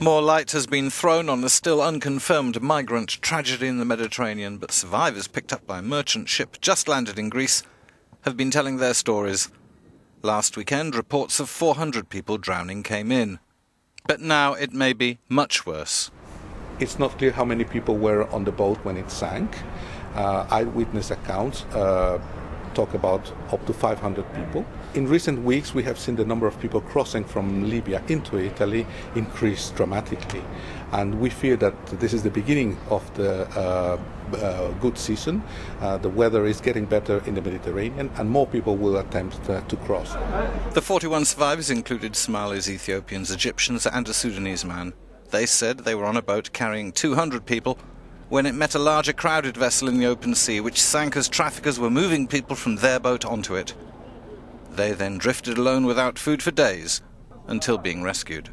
More light has been thrown on the still unconfirmed migrant tragedy in the Mediterranean, but survivors picked up by a merchant ship just landed in Greece have been telling their stories. Last weekend, reports of 400 people drowning came in. But now it may be much worse. It's not clear how many people were on the boat when it sank. Uh, eyewitness accounts uh, talk about up to 500 people. In recent weeks, we have seen the number of people crossing from Libya into Italy increase dramatically. And we fear that this is the beginning of the uh, uh, good season. Uh, the weather is getting better in the Mediterranean, and more people will attempt uh, to cross. The 41 survivors included Somalis, Ethiopians, Egyptians, and a Sudanese man. They said they were on a boat carrying 200 people when it met a larger crowded vessel in the open sea, which sank as traffickers were moving people from their boat onto it. They then drifted alone without food for days until being rescued.